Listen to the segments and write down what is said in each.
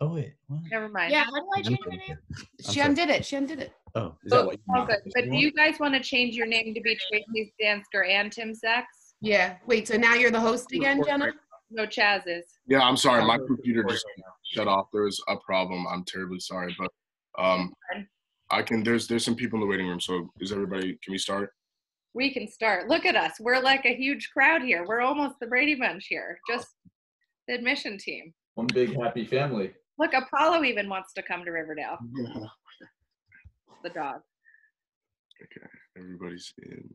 Oh wait. What? Never mind. Yeah, how do I change my name? I'm She sorry. undid it. She undid it. Oh, is Oh, what you all want? But do you guys want to change your name to be Tracy Dansker and Tim Sachs? Yeah. Wait, so now you're the host again, Jenna? No Chaz's. Yeah, I'm sorry. My computer just shut off. There was a problem. I'm terribly sorry, but um, I can. There's there's some people in the waiting room. So is everybody? Can we start? We can start. Look at us. We're like a huge crowd here. We're almost the Brady Bunch here. Just the admission team. One big happy family. Look, Apollo even wants to come to Riverdale. The dog. Okay, everybody's in.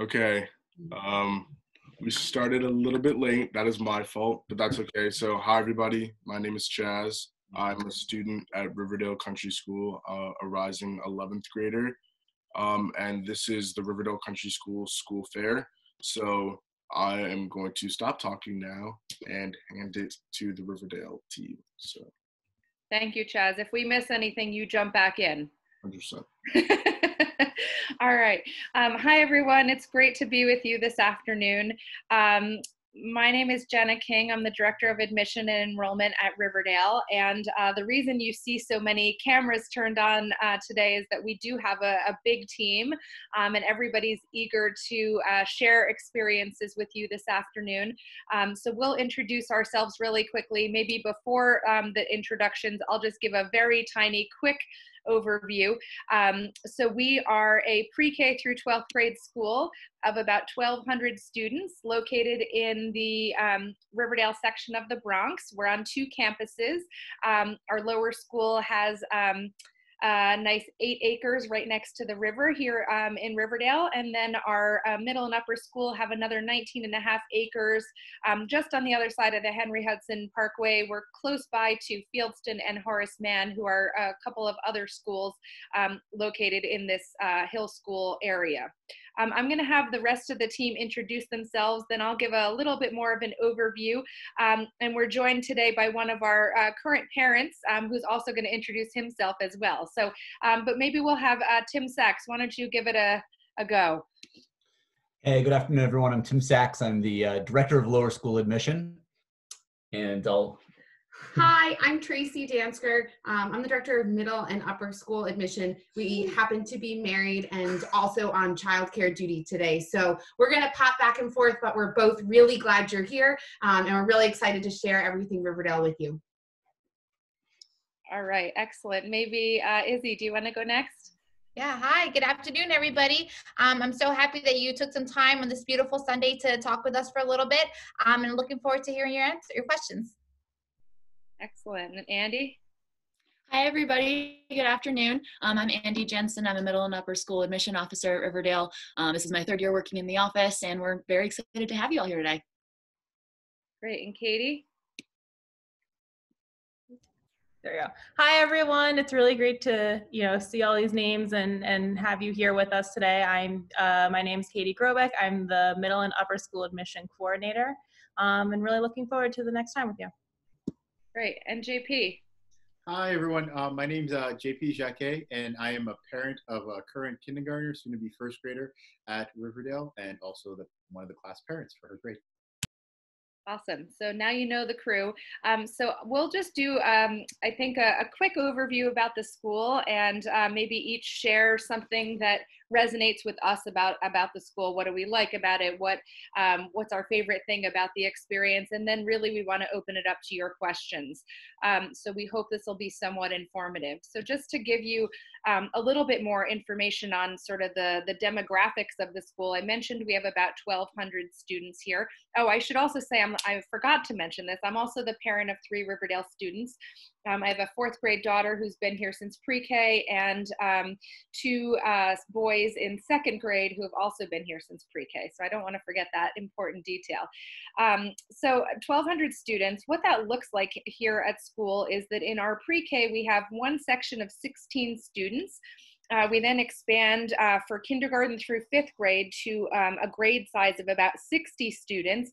Okay, um, we started a little bit late. That is my fault, but that's okay. So, hi everybody. My name is Chaz. I'm a student at Riverdale Country School, uh, a rising 11th grader, um, and this is the Riverdale Country School School Fair. So, I am going to stop talking now and hand it to the Riverdale team. So, Thank you, Chaz. If we miss anything, you jump back in. 100%. All right. Um, hi, everyone. It's great to be with you this afternoon. Um, my name is Jenna King. I'm the Director of Admission and Enrollment at Riverdale. And uh, the reason you see so many cameras turned on uh, today is that we do have a, a big team um, and everybody's eager to uh, share experiences with you this afternoon. Um, so we'll introduce ourselves really quickly. Maybe before um, the introductions, I'll just give a very tiny, quick overview. Um, so we are a pre-K through 12th grade school of about 1,200 students located in the um, Riverdale section of the Bronx. We're on two campuses. Um, our lower school has a nice eight acres right next to the river here um, in Riverdale. And then our uh, middle and upper school have another 19 and a half acres um, just on the other side of the Henry Hudson Parkway. We're close by to Fieldston and Horace Mann, who are a couple of other schools um, located in this uh, Hill School area. Um, I'm going to have the rest of the team introduce themselves, then I'll give a little bit more of an overview. Um, and we're joined today by one of our uh, current parents um, who's also going to introduce himself as well. So, um, but maybe we'll have uh, Tim Sachs. Why don't you give it a, a go? Hey, good afternoon, everyone. I'm Tim Sachs. I'm the uh, director of lower school admission, and I'll. Hi, I'm Tracy Dansker. Um, I'm the director of middle and upper school admission. We happen to be married and also on childcare duty today. So we're going to pop back and forth, but we're both really glad you're here. Um, and we're really excited to share everything Riverdale with you. All right, excellent. Maybe uh, Izzy, do you want to go next? Yeah, hi, good afternoon, everybody. Um, I'm so happy that you took some time on this beautiful Sunday to talk with us for a little bit. Um, and looking forward to hearing your answer, your questions. Excellent. And Andy? Hi, everybody. Good afternoon. Um, I'm Andy Jensen. I'm a middle and upper school admission officer at Riverdale. Um, this is my third year working in the office, and we're very excited to have you all here today. Great. And Katie? There you go. Hi everyone. It's really great to you know see all these names and and have you here with us today. I'm uh, my name's Katie Grobeck. I'm the middle and upper school admission coordinator, um, and really looking forward to the next time with you. Great. And JP? Hi, everyone. Uh, my name's uh, JP Jacquet, and I am a parent of a current kindergartner, soon to be first grader at Riverdale, and also the, one of the class parents for her grade. Awesome. So now you know the crew. Um, so we'll just do, um, I think, a, a, quick overview about the school and uh, maybe each share something that resonates with us about about the school. What do we like about it? What um, what's our favorite thing about the experience? And then really we want to open it up to your questions. Um, so we hope this will be somewhat informative. So just to give you um, a little bit more information on sort of the the demographics of the school, I mentioned we have about 1,200 students here. Oh, I should also say I'm, I forgot to mention this. I'm also the parent of three Riverdale students. Um, I have a fourth grade daughter who's been here since pre-K and um, two uh, boys in second grade who have also been here since pre-K. So I don't want to forget that important detail. Um, so 1,200 students, what that looks like here at school is that in our pre-K we have one section of 16 students. Uh, we then expand uh, for kindergarten through fifth grade to um, a grade size of about 60 students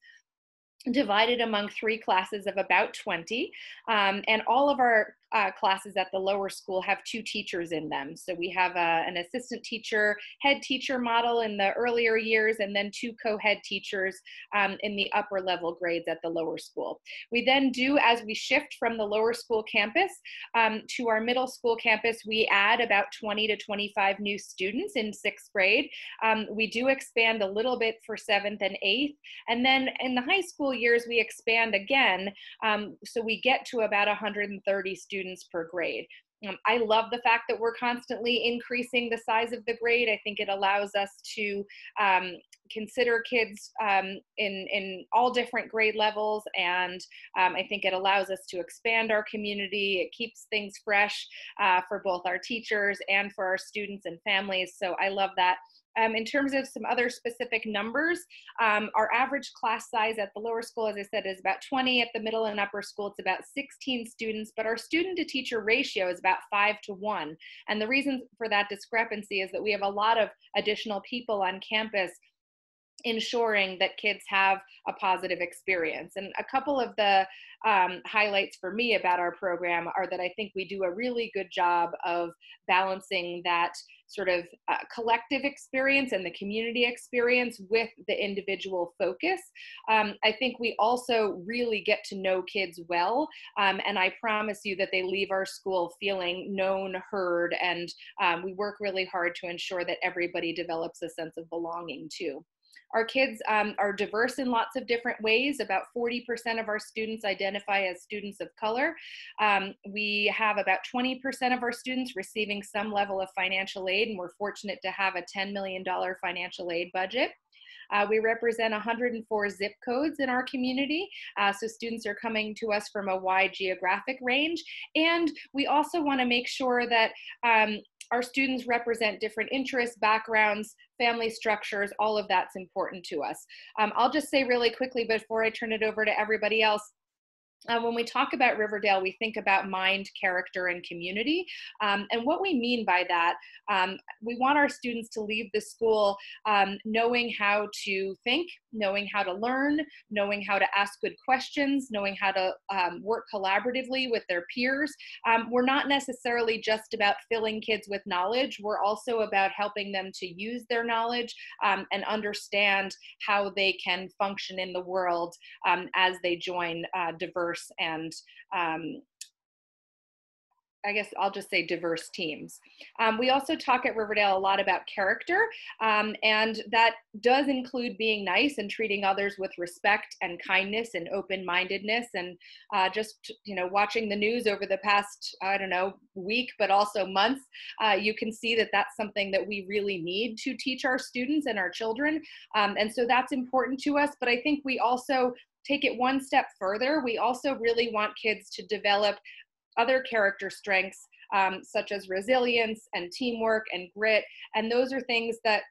divided among three classes of about 20. Um, and all of our uh, classes at the lower school have two teachers in them. So we have a, an assistant teacher, head teacher model in the earlier years, and then two co-head teachers um, in the upper level grades at the lower school. We then do, as we shift from the lower school campus um, to our middle school campus, we add about 20 to 25 new students in sixth grade. Um, we do expand a little bit for seventh and eighth. And then in the high school years, we expand again. Um, so we get to about 130 students per grade. Um, I love the fact that we're constantly increasing the size of the grade. I think it allows us to um, consider kids um, in, in all different grade levels, and um, I think it allows us to expand our community. It keeps things fresh uh, for both our teachers and for our students and families. So I love that. Um, in terms of some other specific numbers, um, our average class size at the lower school, as I said, is about 20. At the middle and upper school, it's about 16 students, but our student to teacher ratio is about five to one. And the reason for that discrepancy is that we have a lot of additional people on campus ensuring that kids have a positive experience. And a couple of the um, highlights for me about our program are that I think we do a really good job of balancing that sort of uh, collective experience and the community experience with the individual focus. Um, I think we also really get to know kids well, um, and I promise you that they leave our school feeling known, heard, and um, we work really hard to ensure that everybody develops a sense of belonging too. Our kids um, are diverse in lots of different ways. About 40% of our students identify as students of color. Um, we have about 20% of our students receiving some level of financial aid, and we're fortunate to have a $10 million financial aid budget. Uh, we represent 104 zip codes in our community, uh, so students are coming to us from a wide geographic range. And we also want to make sure that um, our students represent different interests, backgrounds, family structures, all of that's important to us. Um, I'll just say really quickly before I turn it over to everybody else, uh, when we talk about Riverdale, we think about mind, character, and community. Um, and what we mean by that, um, we want our students to leave the school um, knowing how to think, knowing how to learn, knowing how to ask good questions, knowing how to um, work collaboratively with their peers. Um, we're not necessarily just about filling kids with knowledge, we're also about helping them to use their knowledge um, and understand how they can function in the world as they join uh, diverse diverse and um, I guess I'll just say diverse teams. Um, we also talk at Riverdale a lot about character, um, and that does include being nice and treating others with respect and kindness and open-mindedness. And uh, just you know, watching the news over the past I don't know week, but also months, uh, you can see that that's something that we really need to teach our students and our children. Um, and so that's important to us. But I think we also take it one step further, we also really want kids to develop other character strengths um, such as resilience and teamwork and grit. And those are things that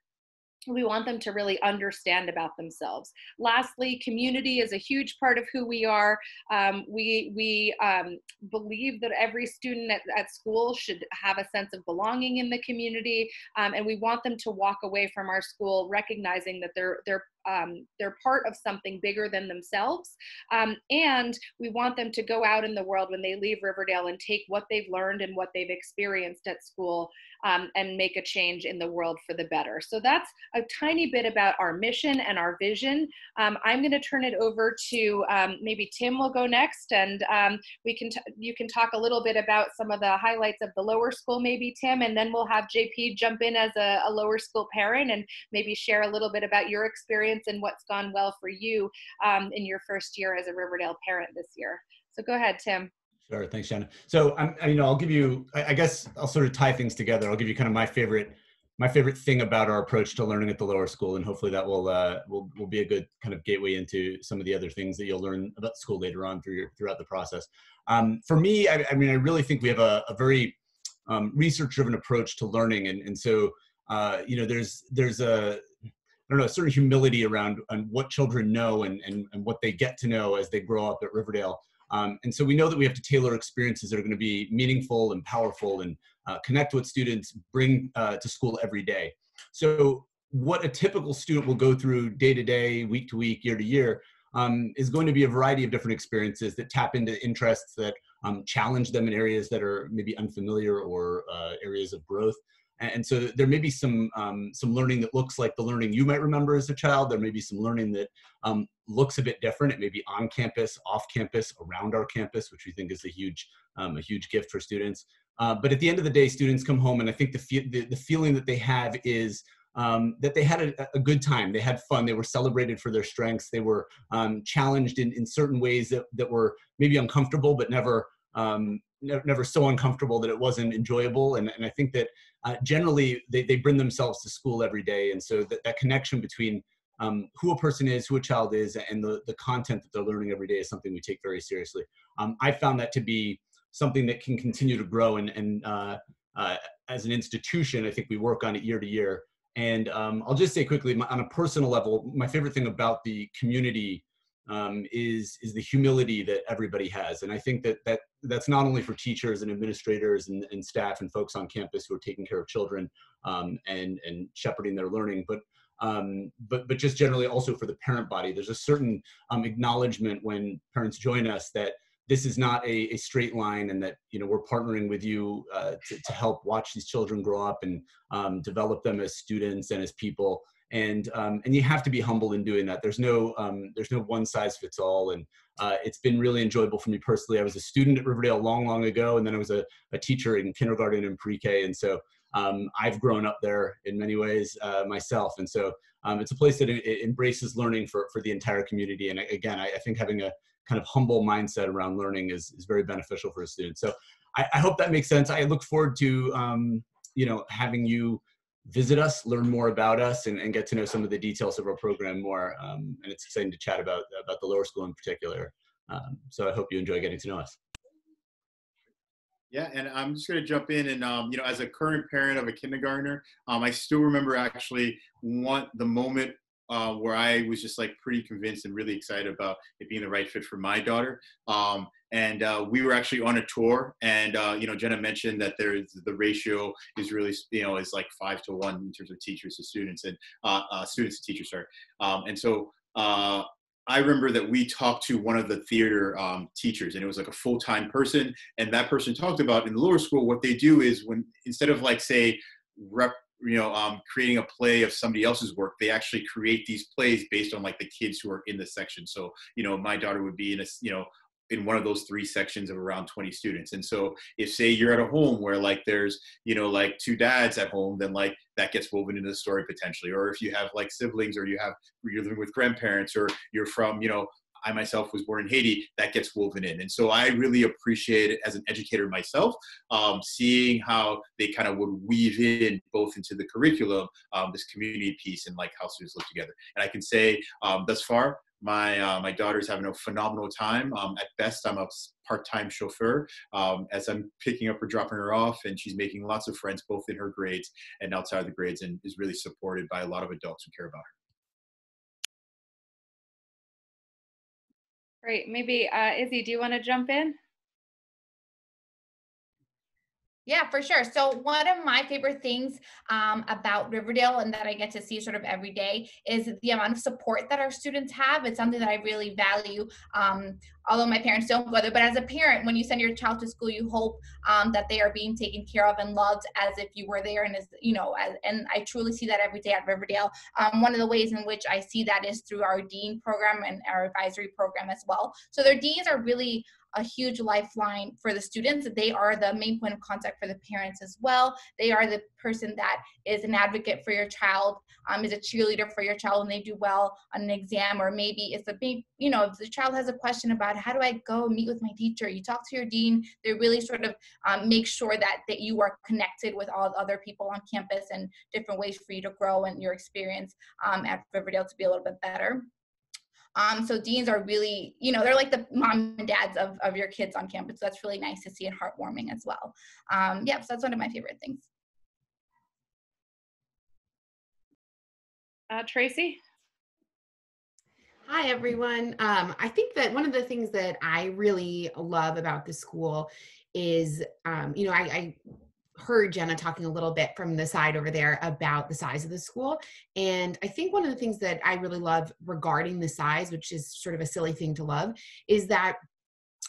we want them to really understand about themselves. Lastly, community is a huge part of who we are. Um, we we um, believe that every student at, at school should have a sense of belonging in the community, um, and we want them to walk away from our school recognizing that they're they're um, they're part of something bigger than themselves. Um, and we want them to go out in the world when they leave Riverdale and take what they've learned and what they've experienced at school um, and make a change in the world for the better. So that's a tiny bit about our mission and our vision. Um, I'm going to turn it over to um, maybe Tim will go next, and um, we can you can talk a little bit about some of the highlights of the lower school, maybe Tim, and then we'll have JP jump in as a, a lower school parent and maybe share a little bit about your experience and what's gone well for you um, in your first year as a Riverdale parent this year. So go ahead, Tim. Sure. Thanks, Shannon. So I'm, I, you know, I'll give you, I, I guess I'll sort of tie things together. I'll give you kind of my favorite, my favorite thing about our approach to learning at the lower school, and hopefully that will, uh, will, will be a good kind of gateway into some of the other things that you'll learn about school later on through your, throughout the process. Um, for me, I, I, mean, I really think we have a, a very um, research-driven approach to learning, and, and so, uh, you know, there's, there's a, don't know, a certain humility around what children know and, and, and what they get to know as they grow up at Riverdale. Um, and so we know that we have to tailor experiences that are going to be meaningful and powerful and uh, connect with students bring uh, to school every day. So what a typical student will go through day to day, week to week, year to year, um, is going to be a variety of different experiences that tap into interests that um, challenge them in areas that are maybe unfamiliar or uh, areas of growth. And so there may be some um, some learning that looks like the learning you might remember as a child. There may be some learning that um, looks a bit different. It may be on campus, off campus, around our campus, which we think is a huge um, a huge gift for students. Uh, but at the end of the day, students come home, and I think the fe- the, the feeling that they have is um, that they had a, a, good time. They had fun. They were celebrated for their strengths. They were um, challenged in, in certain ways that, that were maybe uncomfortable, but never um, never, so uncomfortable that it wasn't enjoyable. And, and I think that uh, generally they, they bring themselves to school every day. And so that, that connection between um, who a person is, who a child is, and the, the content that they're learning every day is something we take very seriously. Um, I found that to be something that can continue to grow. And, and uh, uh, as an institution, I think we work on it year to year. And um, I'll just say quickly, my, on a personal level, my favorite thing about the community um, is is the humility that everybody has, and I think that that that's not only for teachers and administrators and, and staff and folks on campus who are taking care of children um, and and shepherding their learning, but um, but but just generally also for the parent body. There's a certain um, acknowledgement when parents join us that this is not a, a, straight line and that you know we're partnering with you uh, to, to, help watch these children grow up and um, develop them as students and as people and um, and you have to be humble in doing that. There's no um, there's no one size fits all. And uh, it's been really enjoyable for me personally. I was a student at riverdale long long ago and then i was a, a teacher in kindergarten and pre-k. And so um, i've grown up there in many ways uh, myself. And so um, it's a place that embraces learning for, for the entire community. And again I, I think having a kind of humble mindset around learning is, is very beneficial for a student. So I, I hope that makes sense. I look forward to, um, you know, having you visit us, learn more about us, and, and get to know some of the details of our program more. Um, and it's exciting to chat about, about the lower school in particular. Um, so I hope you enjoy getting to know us. Yeah, and I'm just going to jump in and, um, you know, as a current parent of a kindergartner, um, I still remember actually want the moment uh, where I was just like pretty convinced and really excited about it being the right fit for my daughter. Um, and uh, we were actually on a tour, and uh, you know, Jenna mentioned that there's the ratio is really you know is like five to one in terms of teachers to students and uh, uh, students to teachers. Sorry, um, and so. Uh, I remember that we talked to one of the theater um, teachers, and it was like a full time person. And that person talked about in the lower school what they do is when instead of like say rep, you know um, creating a play of somebody else's work they actually create these plays based on like the kids who are in the section. So you know my daughter would be in a you know in one of those three sections of around 20 students. And so if say you're at a home where like there's you know like two dads at home then like that gets woven into the story potentially. Or if you have like siblings or you have you're living with grandparents or you're from you know I myself was born in Haiti, that gets woven in. And so I really appreciate it as an educator myself, um, seeing how they kind of would weave in both into the curriculum, um, this community piece and like how students live together. And I can say um, thus far, my uh, my daughter's having a phenomenal time. Um, at best, I'm a part-time chauffeur um, as I'm picking up or dropping her off, and she's making lots of friends both in her grades and outside of the grades, and is really supported by a lot of adults who care about her. Great. Maybe uh, Izzy, do you want to jump in? Yeah, for sure. So one of my favorite things um, about Riverdale and that I get to see sort of every day is the amount of support that our students have. It's something that I really value. Um, although my parents don't go there, but as a parent, when you send your child to school, you hope um, that they are being taken care of and loved as if you were there, and as you know, as, and I truly see that every day at Riverdale. Um, one of the ways in which I see that is through our dean program and our advisory program as well. So their deans are really a huge lifeline for the students. They are the main point of contact for the parents as well. They are the person that is an advocate for your child, um, is a cheerleader for your child when they do well on an exam, or maybe it's a big, you know, if the child has a question about how do I go meet with my teacher, you talk to your dean. They really sort of um, make sure that that you are connected with all the other people on campus and different ways for you to grow and your experience um, at Riverdale to be a little bit better. Um, so deans are really, you know, they're like the mom and dads of, of your kids on campus. So that's really nice to see and heartwarming as well. Um, yeah, so that's one of my favorite things. Uh, Tracy? Hi, everyone. Um, I think that one of the things that I really love about the school is, um, you know, I, I heard Jenna talking a little bit from the side over there about the size of the school. And I think one of the things that I really love regarding the size, which is sort of a silly thing to love, is that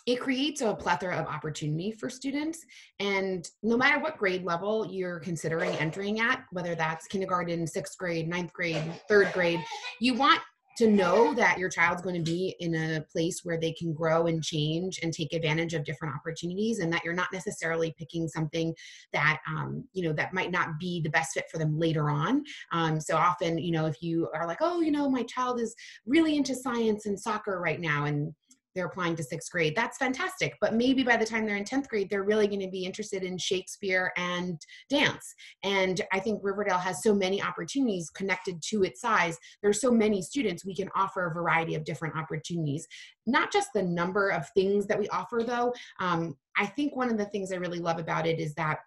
it creates a plethora of opportunity for students. And no matter what grade level you're considering entering at, whether that's kindergarten, sixth grade, ninth grade, third grade, you want to know that your child's going to be in a place where they can grow and change and take advantage of different opportunities and that you're not necessarily picking something that um, you know that might not be the best fit for them later on. Um, so often you know if you are like oh you know my child is really into science and soccer right now and they're applying to sixth grade. That's fantastic. But maybe by the time they're in 10th grade, they're really going to be interested in Shakespeare and dance. And I think Riverdale has so many opportunities connected to its size. There's so many students, we can offer a variety of different opportunities. Not just the number of things that we offer, though. Um, I think one of the things I really love about it is that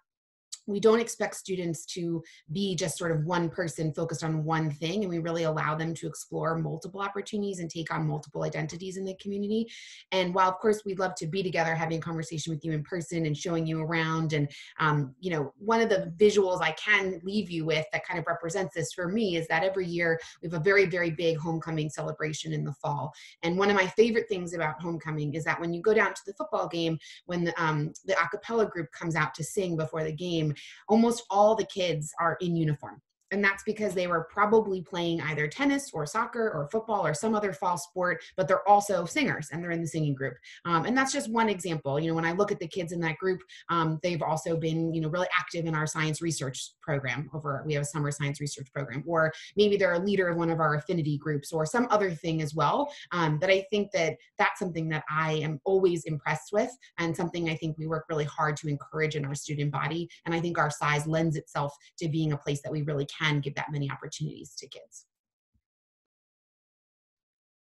we don't expect students to be just sort of one person focused on one thing and we really allow them to explore multiple opportunities and take on multiple identities in the community. And while of course we'd love to be together having a conversation with you in person and showing you around and um, you know one of the visuals i can leave you with that kind of represents this for me is that every year we have a very very big homecoming celebration in the fall. And one of my favorite things about homecoming is that when you go down to the football game when the, um, the acapella group comes out to sing before the game almost all the kids are in uniform and that's because they were probably playing either tennis or soccer or football or some other fall sport but they're also singers and they're in the singing group. Um, and that's just one example. You know when i look at the kids in that group um, they've also been you know really active in our science research program over we have a summer science research program or maybe they're a leader of one of our affinity groups or some other thing as well. Um, but i think that that's something that i am always impressed with and something i think we work really hard to encourage in our student body. And i think our size lends itself to being a place that we really can can give that many opportunities to kids.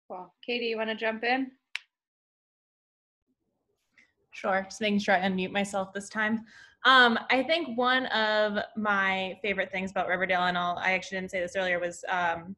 Well, Katie, you want to jump in? Sure, just making sure I unmute myself this time. Um, I think one of my favorite things about Riverdale, and I'll, I actually didn't say this earlier, was um,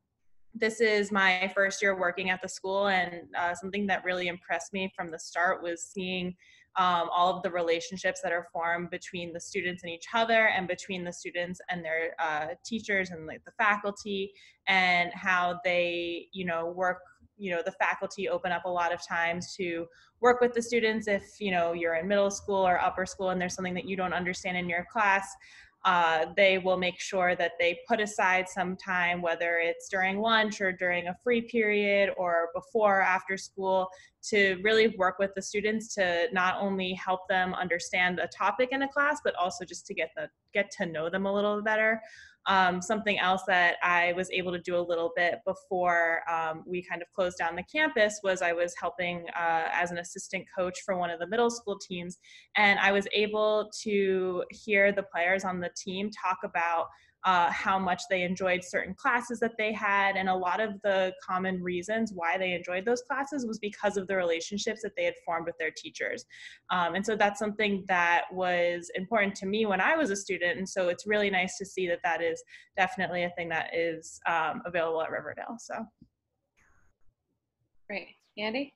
this is my first year working at the school, and uh, something that really impressed me from the start was seeing um, all of the relationships that are formed between the students and each other and between the students and their uh, teachers and like the faculty and how they you know work you know the faculty open up a lot of times to work with the students if you know you're in middle school or upper school and there's something that you don't understand in your class uh, they will make sure that they put aside some time, whether it's during lunch or during a free period or before or after school, to really work with the students to not only help them understand a topic in a class, but also just to get the get to know them a little better. Um, something else that I was able to do a little bit before um, we kind of closed down the campus was I was helping uh, as an assistant coach for one of the middle school teams. And I was able to hear the players on the team talk about uh, how much they enjoyed certain classes that they had. And a lot of the common reasons why they enjoyed those classes was because of the relationships that they had formed with their teachers. Um, and so that's something that was important to me when I was a student. And so it's really nice to see that that is definitely a thing that is um, available at Riverdale. So. Great. Andy?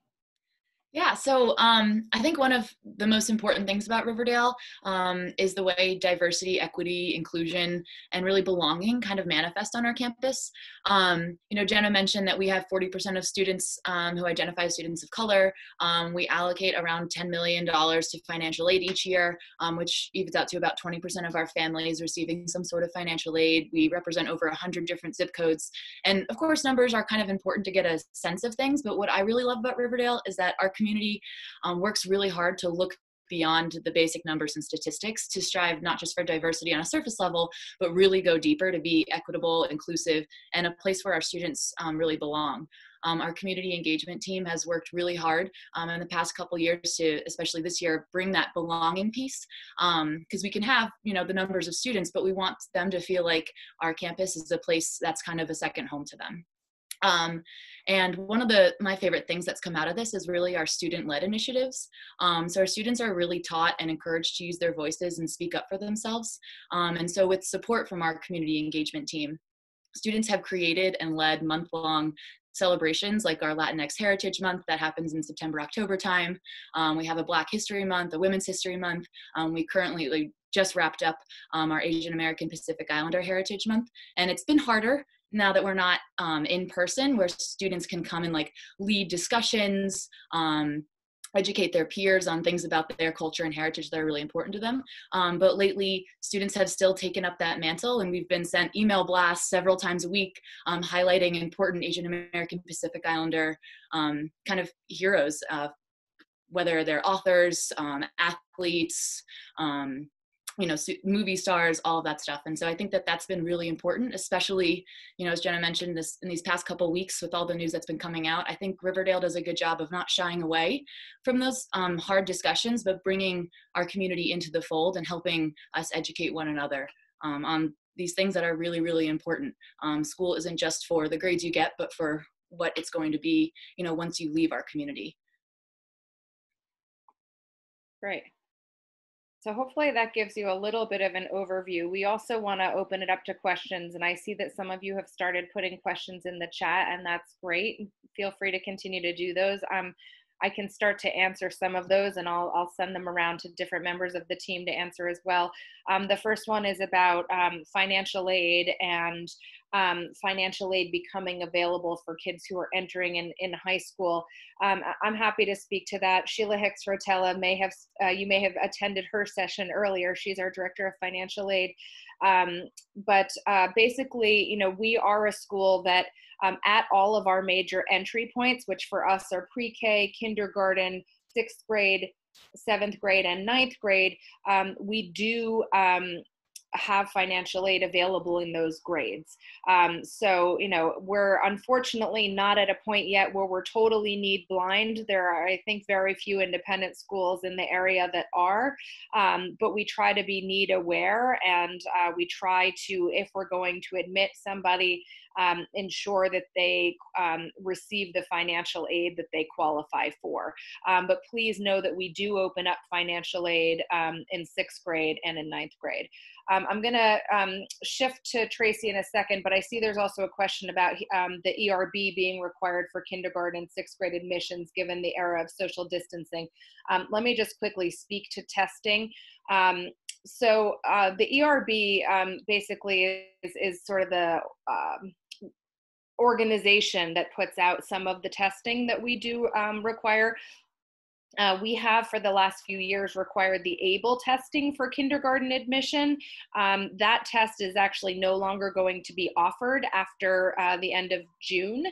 Yeah, so um, I think one of the most important things about Riverdale um, is the way diversity, equity, inclusion, and really belonging kind of manifest on our campus. Um, you know, Jenna mentioned that we have 40% of students um, who identify as students of color. Um, we allocate around $10 million to financial aid each year, um, which evens out to about 20% of our families receiving some sort of financial aid. We represent over 100 different zip codes. And of course, numbers are kind of important to get a sense of things, but what I really love about Riverdale is that our community um, works really hard to look beyond the basic numbers and statistics to strive not just for diversity on a surface level, but really go deeper to be equitable, inclusive, and a place where our students um, really belong. Um, our community engagement team has worked really hard um, in the past couple years to, especially this year, bring that belonging piece. Because um, we can have, you know, the numbers of students, but we want them to feel like our campus is a place that's kind of a second home to them. Um, and one of the my favorite things that's come out of this is really our student-led initiatives. Um, so our students are really taught and encouraged to use their voices and speak up for themselves. Um, and so with support from our community engagement team, students have created and led month-long celebrations like our Latinx Heritage Month that happens in September, October time. Um, we have a Black History Month, a Women's History Month. Um, we currently like, just wrapped up um, our Asian American Pacific Islander Heritage Month, and it's been harder now that we're not um, in person where students can come and like lead discussions um, educate their peers on things about their culture and heritage that are really important to them. Um, but lately, students have still taken up that mantle, and we've been sent email blasts several times a week um, highlighting important Asian American Pacific Islander um, kind of heroes, uh, whether they're authors, um, athletes, you know movie stars all of that stuff. And so i think that that's been really important especially you know as jenna mentioned this in these past couple weeks with all the news that's been coming out i think riverdale does a good job of not shying away from those um, hard discussions but bringing our community into the fold and helping us educate one another um, on these things that are really really important. Um, school isn't just for the grades you get but for what it's going to be you know once you leave our community. Great. So hopefully that gives you a little bit of an overview. We also want to open it up to questions, and I see that some of you have started putting questions in the chat, and that's great. Feel free to continue to do those. Um, I can start to answer some of those, and I'll, I'll send them around to different members of the team to answer as well. Um, the first one is about um, financial aid and um, financial aid becoming available for kids who are entering in, in high school. Um, I'm happy to speak to that. Sheila Hicks Rotella may have, uh, you may have attended her session earlier. She's our director of financial aid. Um, but uh, basically, you know, we are a school that um, at all of our major entry points, which for us are pre-K, kindergarten, sixth grade, seventh grade, and ninth grade, um, we do um, have financial aid available in those grades. Um, so, you know, we're unfortunately not at a point yet where we're totally need blind. There are, I think, very few independent schools in the area that are, um, but we try to be need aware and uh, we try to, if we're going to admit somebody, um, ensure that they um, receive the financial aid that they qualify for. Um, but please know that we do open up financial aid um, in sixth grade and in ninth grade. Um, I'm going to um, shift to Tracy in a second, but I see there's also a question about um, the ERB being required for kindergarten and sixth grade admissions given the era of social distancing. Um, let me just quickly speak to testing. Um, so uh, the ERB um, basically is, is sort of the organization that puts out some of the testing that we do um, require. Uh, we have for the last few years required the AABL testing for kindergarten admission. Um, that test is actually no longer going to be offered after uh, the end of June.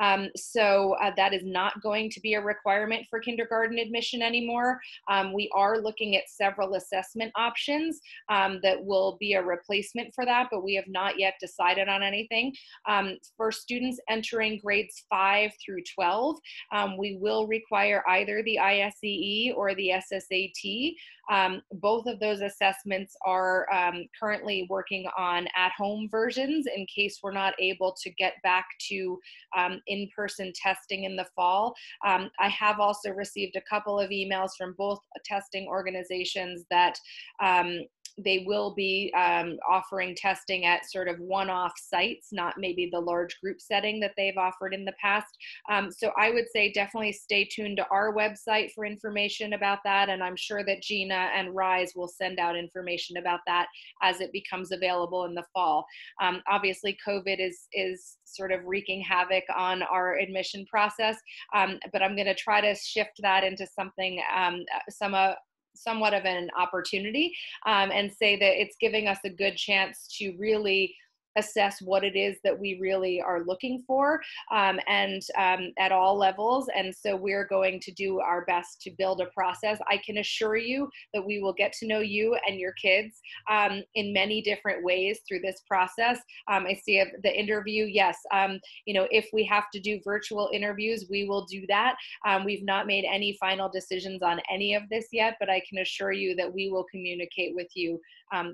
Um, so uh, that is not going to be a requirement for kindergarten admission anymore. Um, we are looking at several assessment options um, that will be a replacement for that, but we have not yet decided on anything. Um, for students entering grades 5 through 12, um, we will require either the IS SEE or the SSAT. Um, both of those assessments are um, currently working on at home versions in case we're not able to get back to um, in person testing in the fall. Um, I have also received a couple of emails from both testing organizations that um, they will be um, offering testing at sort of one-off sites, not maybe the large group setting that they've offered in the past. Um, so I would say definitely stay tuned to our website for information about that. And I'm sure that Gina and RIISE will send out information about that as it becomes available in the fall. Um, obviously, COVID is is sort of wreaking havoc on our admission process, um, but I'm going to try to shift that into something um, some uh, somewhat of an opportunity um, and say that it's giving us a good chance to really assess what it is that we really are looking for um, and um, at all levels. And so we're going to do our best to build a process. I can assure you that we will get to know you and your kids um, in many different ways through this process. Um, I see the interview. Yes, um, you know, if we have to do virtual interviews, we will do that. Um, we've not made any final decisions on any of this yet, but I can assure you that we will communicate with you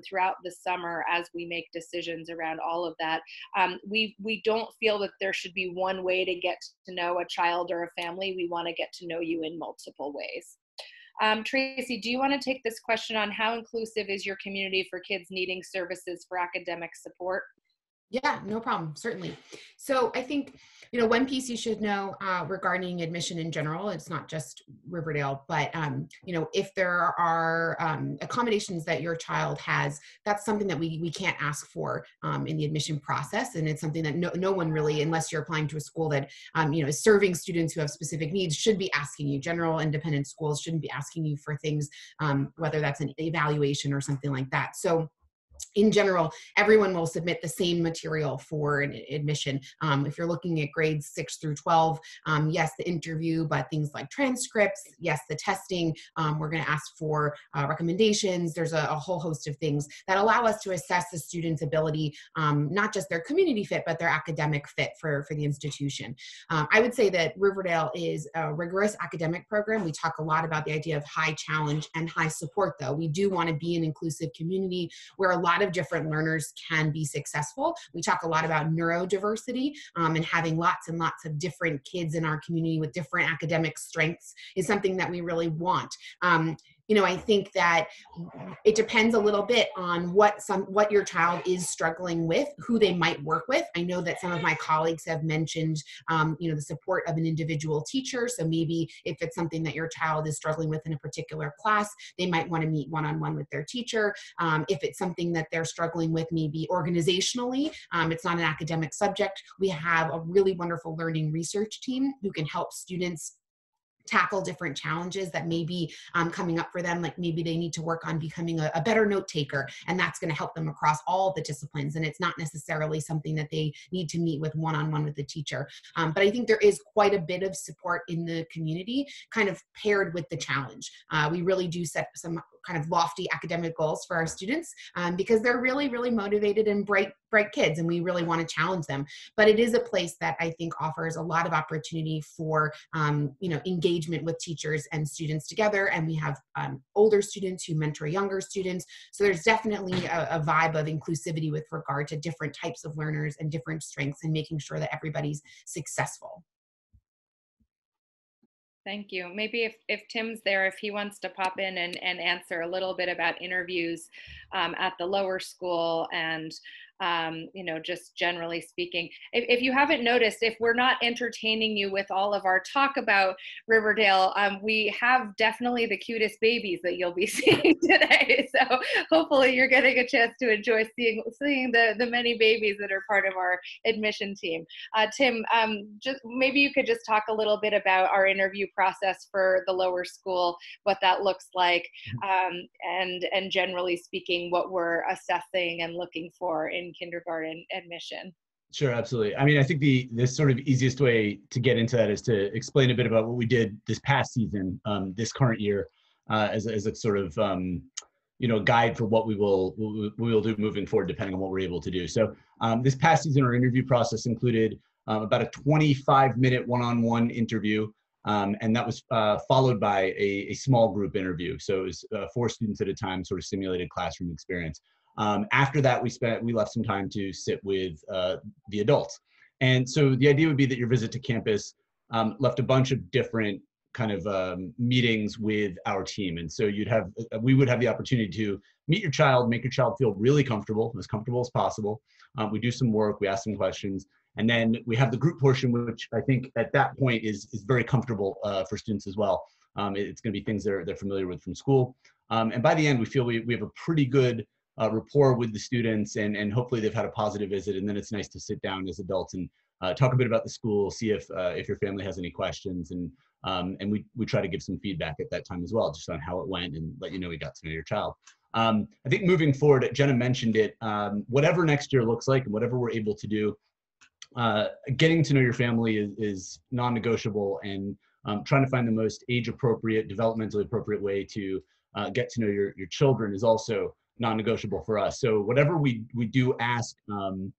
throughout the summer as we make decisions around all of that. Um, we, we don't feel that there should be one way to get to know a child or a family. We want to get to know you in multiple ways. Um, Tracy, do you want to take this question on how inclusive is your community for kids needing services for academic support? Yeah, no problem. Certainly. So I think, you know, one piece you should know uh, regarding admission in general, it's not just Riverdale, but, um, you know, if there are um, accommodations that your child has, that's something that we, we can't ask for um, in the admission process. And it's something that no, no one really, unless you're applying to a school that, um, you know, is serving students who have specific needs, should be asking you. General independent schools shouldn't be asking you for things, um, whether that's an evaluation or something like that. So, in general, everyone will submit the same material for an admission. Um, if you're looking at grades six through 12, um, yes, the interview, but things like transcripts, yes, the testing, um, we're gonna ask for uh, recommendations. There's a, a, whole host of things that allow us to assess the student's ability, um, not just their community fit, but their academic fit for, for the institution. Um, I would say that Riverdale is a rigorous academic program. We talk a lot about the idea of high challenge and high support though. We do wanna be an inclusive community where a lot of different learners can be successful. We talk a lot about neurodiversity um, and having lots and lots of different kids in our community with different academic strengths is something that we really want. Um, you know i think that it depends a little bit on what some what your child is struggling with who they might work with. I know that some of my colleagues have mentioned um, you know the support of an individual teacher. So maybe if it's something that your child is struggling with in a particular class they might want to meet one-on-one with their teacher. Um, if it's something that they're struggling with maybe organizationally um, it's not an academic subject we have a really wonderful learning research team who can help students tackle different challenges that may be um, coming up for them like maybe they need to work on becoming a, a better note taker and that's going to help them across all the disciplines and it's not necessarily something that they need to meet with one-on-one with the teacher. Um, but i think there is quite a bit of support in the community kind of paired with the challenge. Uh, we really do set some kind of lofty academic goals for our students um, because they're really really motivated and bright bright kids and we really want to challenge them. But it is a place that i think offers a lot of opportunity for um, you know engagement with teachers and students together and we have um, older students who mentor younger students. So there's definitely a, a vibe of inclusivity with regard to different types of learners and different strengths and making sure that everybody's successful Thank you. Maybe if, if Tim's there, if he wants to pop in and, and answer a little bit about interviews um, at the lower school and um, you know, just generally speaking. If, if, you haven't noticed, if we're not entertaining you with all of our talk about Riverdale, um, we have definitely the cutest babies that you'll be seeing today. So hopefully you're getting a chance to enjoy seeing seeing the the many babies that are part of our admission team. Uh, Tim, um, just maybe you could just talk a little bit about our interview process for the lower school, what that looks like, mm-hmm. um, and and generally speaking, what we're assessing and looking for in kindergarten admission. Sure, absolutely. I mean, I think the the sort of easiest way to get into that is to explain a bit about what we did this past season, um, this current year, uh, as as a sort of um, you know guide for what we will we will do moving forward, depending on what we're able to do. So um, this past season, our interview process included um, about a 25 minute one-on-one interview. Um, and that was uh, followed by a, a, small group interview. So it was uh, four students at a time, sort of simulated classroom experience. Um, after that, we spent we left some time to sit with uh, the adults. And so the idea would be that your visit to campus um, left a bunch of different kind of um, meetings with our team. And so you'd have uh, we would have the opportunity to meet your child, make your child feel really comfortable, as comfortable as possible. Um, we do some work, we ask some questions, and then we have the group portion, which I think at that point is is very comfortable uh, for students as well. Um, it's going to be things they're they're familiar with from school. Um, and by the end, we feel we, we have a pretty good uh, rapport with the students and, and hopefully they've had a positive visit and then it's nice to sit down as adults and uh, talk a bit about the school see if uh, if your family has any questions and um, and we, we try to give some feedback at that time as well just on how it went and let you know we got to know your child. Um, i think moving forward jenna mentioned it um, whatever next year looks like and whatever we're able to do uh, getting to know your family is, is non-negotiable and um, trying to find the most age appropriate developmentally appropriate way to uh, get to know your, your children is also non-negotiable for us. So whatever we we do ask, um,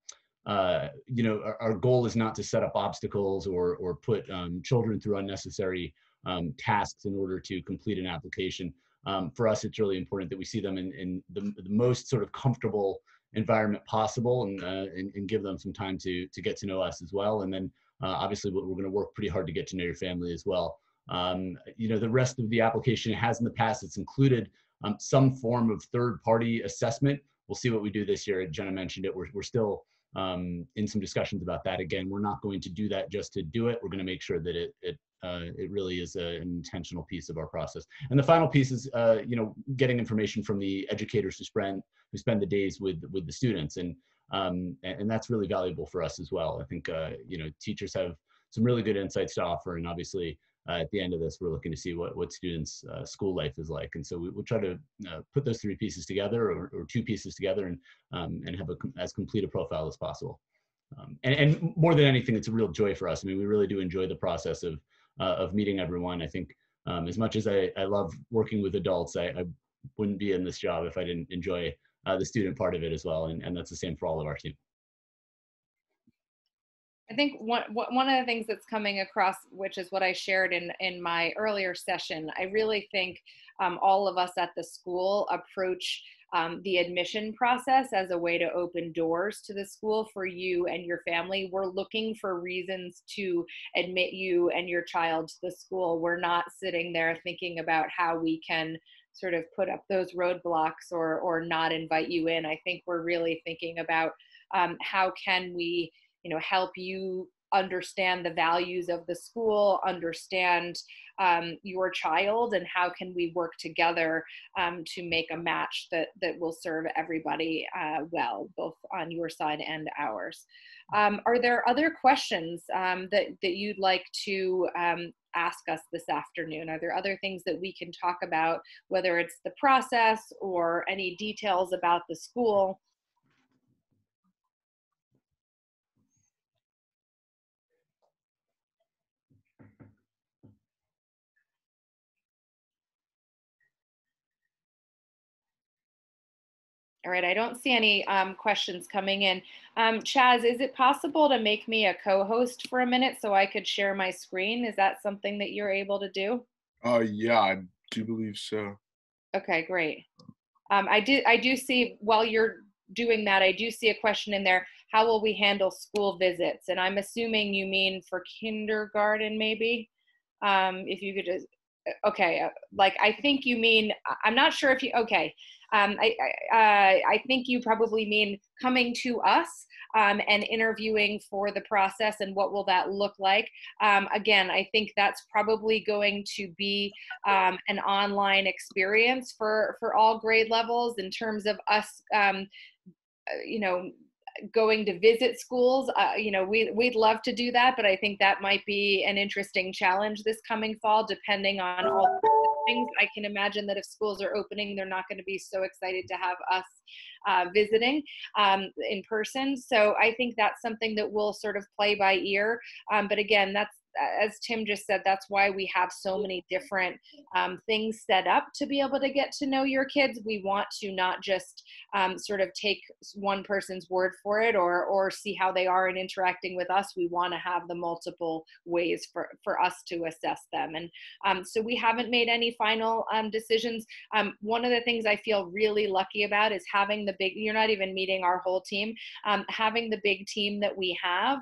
uh, you know, our, our, goal is not to set up obstacles or or put um, children through unnecessary um, tasks in order to complete an application. Um, for us, it's really important that we see them in, in the, the most sort of comfortable environment possible and, uh, and, and give them some time to to get to know us as well. And then uh, obviously we're going to work pretty hard to get to know your family as well. Um, you know, the rest of the application has in the past, it's included um, some form of third party assessment. We'll see what we do this year. Jenna mentioned it. We're, we're still um, in some discussions about that. Again, we're not going to do that just to do it. We're going to make sure that it it uh, it really is a, an intentional piece of our process. And the final piece is, uh, you know, getting information from the educators who spend who spend the days with with the students, and um, and, that's really valuable for us as well. I think uh, you know teachers have some really good insights to offer, and obviously. Uh, at the end of this, we're looking to see what, what students' uh, school life is like. And so we, will try to uh, put those three pieces together or, or two pieces together and, um, and have a, as complete a profile as possible. Um, and, and more than anything, it's a real joy for us. I mean, we really do enjoy the process of uh, of meeting everyone. I think um, as much as I, I love working with adults, I, I wouldn't be in this job if I didn't enjoy uh, the student part of it as well. And, and that's the same for all of our team. I think one one of the things that's coming across, which is what I shared in in my earlier session, I really think um, all of us at the school approach um, the admission process as a way to open doors to the school for you and your family. We're looking for reasons to admit you and your child to the school. We're not sitting there thinking about how we can sort of put up those roadblocks or or not invite you in. I think we're really thinking about um, how can we you know help you understand the values of the school, understand um, your child, and how can we work together um, to make a match that that will serve everybody uh, well, both on your side and ours. Um, are there other questions um, that that you'd like to um, ask us this afternoon? Are there other things that we can talk about, whether it's the process or any details about the school? All right, I don't see any um, questions coming in. Um, Chaz, is it possible to make me a co-host for a minute so I could share my screen? Is that something that you're able to do? Uh, yeah, I do believe so. Okay, great. Um, I do. I do see while you're doing that, I do see a question in there. How will we handle school visits? And I'm assuming you mean for kindergarten, maybe. Um, if you could just, okay, uh, like I think you mean. I'm not sure if you. Okay, um, I, I, uh, I, think you probably mean coming to us um, and interviewing for the process and what will that look like. Um, again, I think that's probably going to be um, an online experience for, for all grade levels in terms of us, um, uh, you know, going to visit schools. Uh, you know, we, we'd love to do that, but I think that might be an interesting challenge this coming fall, depending on all things. I can imagine that if schools are opening, they're not going to be so excited to have us uh, visiting um, in person. So I think that's something that we'll sort of play by ear. Um, but again, that's as Tim just said, that's why we have so many different um, things set up to be able to get to know your kids. We want to not just um, sort of take one person's word for it or or see how they are in interacting with us. We want to have the multiple ways for for us to assess them. And um, so we haven't made any final um, decisions. Um, one of the things I feel really lucky about is having the big. You're not even meeting our whole team. Um, having the big team that we have,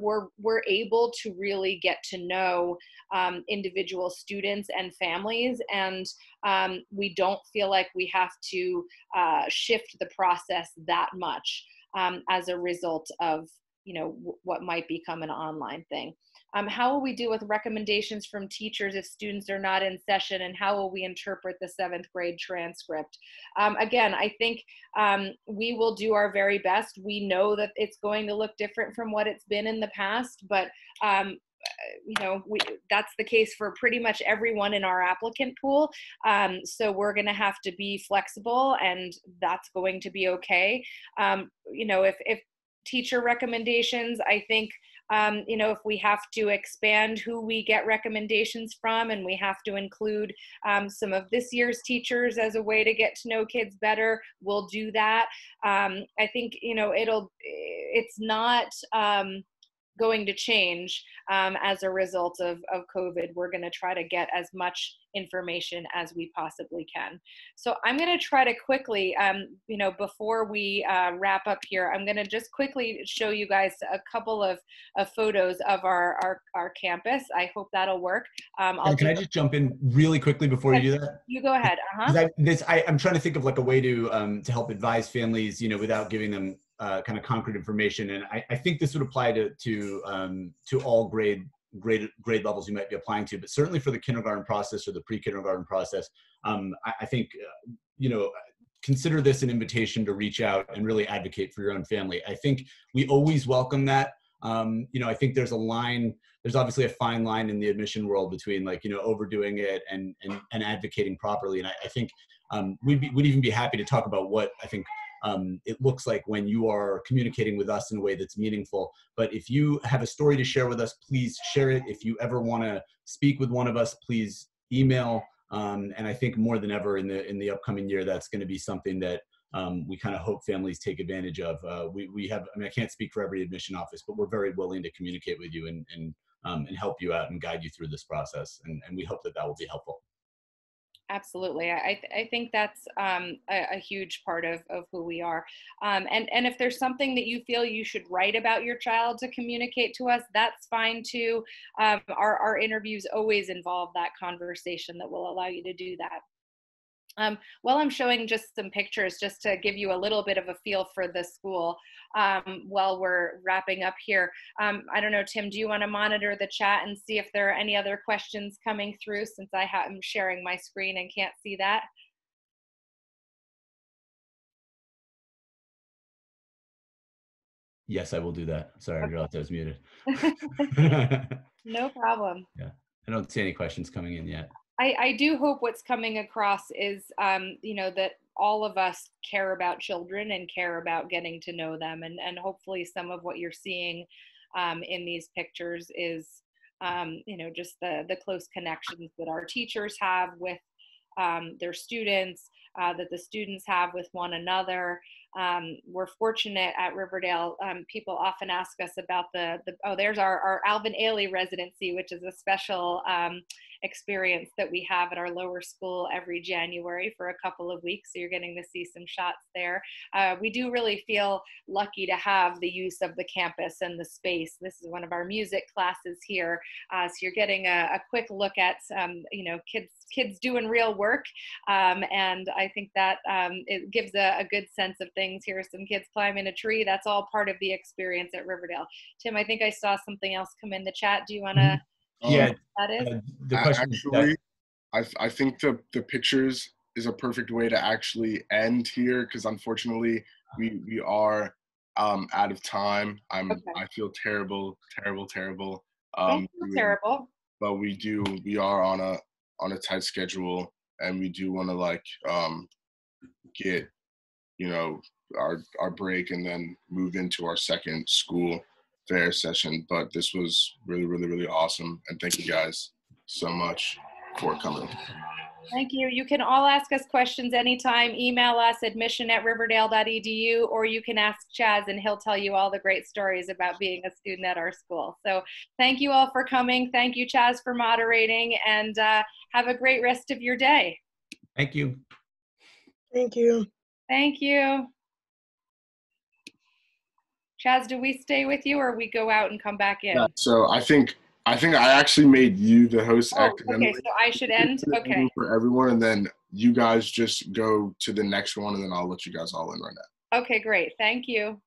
we're we're able to really get to know um, individual students and families. And um, we don't feel like we have to uh, shift the process that much um, as a result of you know w- what might become an online thing. Um, how will we deal with recommendations from teachers if students are not in session? And how will we interpret the seventh grade transcript? Um, again i think um, we will do our very best. We know that it's going to look different from what it's been in the past but you know, we, that's the case for pretty much everyone in our applicant pool. Um, so we're going to have to be flexible, and that's going to be okay. Um, you know, if if teacher recommendations, I think. Um, you know, if we have to expand who we get recommendations from and we have to include um, some of this year's teachers as a way to get to know kids better, we'll do that. Um, I think, you know, it'll, it's not, um, going to change um, as a result of, of COVID. We're going to try to get as much information as we possibly can. So I'm going to try to quickly, um, you know, before we uh, wrap up here, I'm going to just quickly show you guys a couple of, of photos of our, our, our campus. I hope that'll work. Um, I'll can I just jump in really quickly before you do that? You go ahead. Uh-huh. I, this, I, am trying to think of like a way to um, to help advise families, you know, without giving them uh, kind of concrete information, and I, I, think this would apply to to um, to all grade grade grade levels you might be applying to, but certainly for the kindergarten process or the pre-kindergarten process, um, I, I, think uh, you know consider this an invitation to reach out and really advocate for your own family. I think we always welcome that. Um, you know, I think there's a line. There's obviously a fine line in the admission world between like you know overdoing it and and, and advocating properly. And I, I think um, we'd be, we'd even be happy to talk about what I think um, it looks like when you are communicating with us in a way that's meaningful. But if you have a story to share with us, please share it. If you ever want to speak with one of us, please email. Um, and I think more than ever in the in the upcoming year, that's going to be something that um, we kind of hope families take advantage of. Uh, we we have. I mean, I can't speak for every admission office, but we're very willing to communicate with you and and um, and help you out and guide you through this process. And and we hope that that will be helpful. Absolutely. I, I think that's um, a, a, huge part of, of who we are. Um, and, and if there's something that you feel you should write about your child to communicate to us, that's fine too. Um, our, our interviews always involve that conversation that will allow you to do that. Um, while I'm showing just some pictures, just to give you a little bit of a feel for the school um, while we're wrapping up here. Um, I don't know, Tim, do you want to monitor the chat and see if there are any other questions coming through since I am sharing my screen and can't see that? Yes, I will do that. Sorry, okay. I realized I was muted. no problem. Yeah, I don't see any questions coming in yet. I, I do hope what's coming across is, um, you know, that all of us care about children and care about getting to know them. And, and hopefully some of what you're seeing um, in these pictures is, um, you know, just the, the close connections that our teachers have with um, their students, uh, that the students have with one another. Um, we're fortunate at Riverdale. Um, people often ask us about the, the oh, there's our, our Alvin Ailey residency, which is a special um, experience that we have at our lower school every January for a couple of weeks. So you're getting to see some shots there. Uh, we do really feel lucky to have the use of the campus and the space. This is one of our music classes here. Uh, so you're getting a, a quick look at, um, you know, kids kids doing real work. Um, and I think that um, it gives a, a, good sense of things. Here are some kids climbing a tree. That's all part of the experience at Riverdale. Tim, I think I saw something else come in the chat. Do you want to? Mm-hmm. Yeah, that is. Uh, the question actually, that- I I think the the pictures is a perfect way to actually end here because unfortunately we we are um, out of time. I'm okay. I feel terrible, terrible, terrible. Um, terrible. But we do we are on a on a tight schedule and we do want to like um, get you know our our break and then move into our second school fair session. But this was really, really, really awesome. And thank you guys so much for coming. Thank you. You can all ask us questions anytime. Email us admission at riverdale.edu or you can ask Chaz and he'll tell you all the great stories about being a student at our school. So thank you all for coming. Thank you, Chaz, for moderating and uh, have a great rest of your day. Thank you. Thank you. Thank you. Chaz, do we stay with you or we go out and come back in? Yeah, so I think I think I actually made you the host oh, Okay, so I should end. Okay. For everyone, and then you guys just go to the next one, and then I'll let you guys all in right now. Okay, great. Thank you.